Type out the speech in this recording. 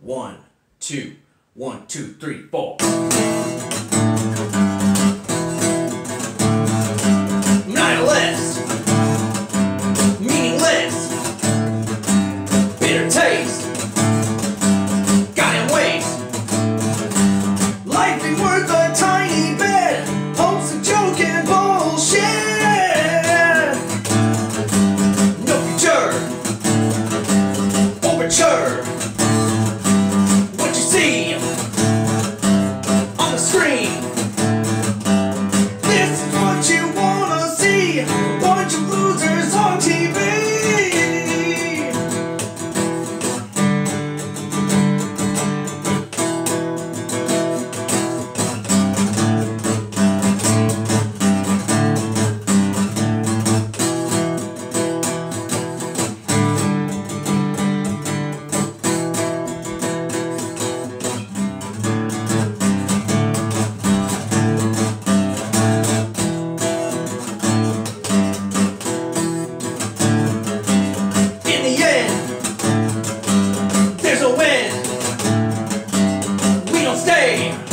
One, two, one, two, three, four. Nihilist, meaningless, bitter taste, goddamn waste. Life worth a tiny bit, hopes and joke and bullshit. No future. scream. stay.